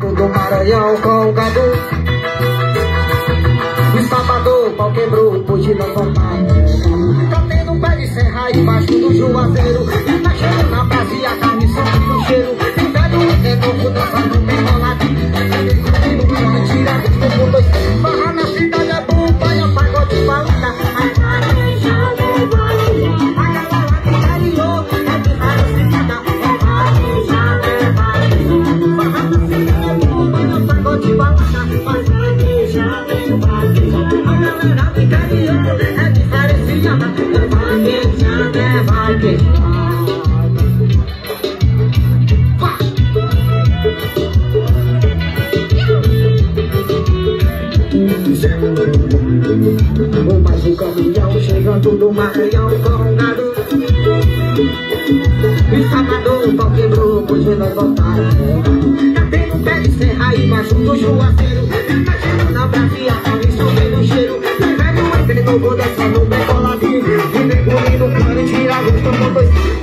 Do Maranhão com o Gadu. O pau quebrou, hoje não vontade Tá tendo pé de serra embaixo do juazeiro De carinho é diferenciada É Maranhão é vale O mais um caminhão chegando do Maranhão com um gado E sábado o pau quebrou, hoje nós voltaram Tá tendo pé de serra embaixo do juazeiro Tem velho entre novo dançando bem coladinho E comigo, cano e tira gosto com dois